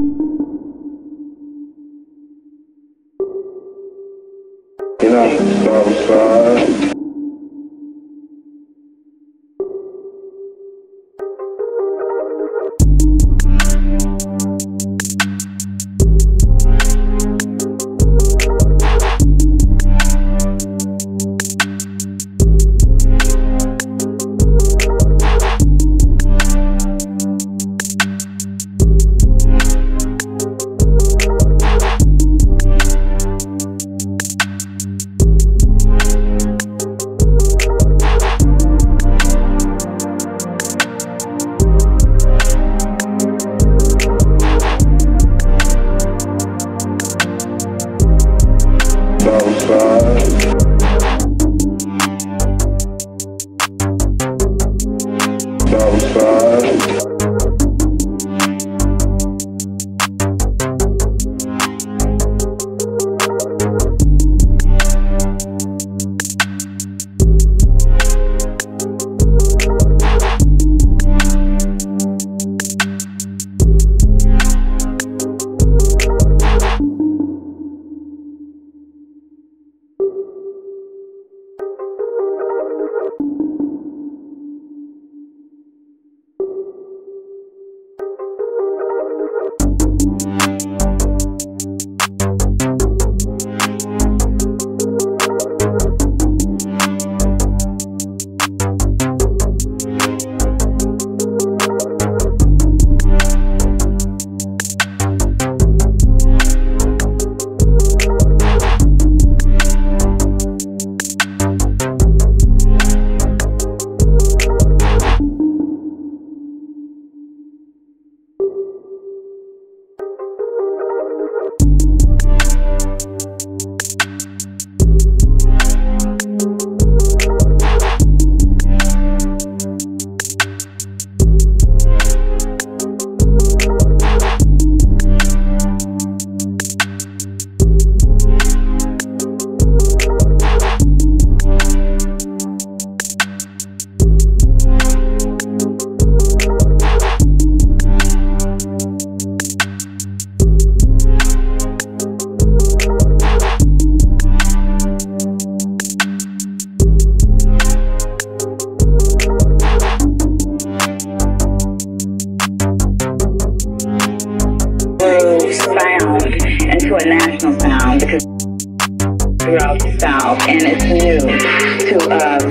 You know, Southside. Southside. Southside. Into a national sound because throughout the South, and it's new to us.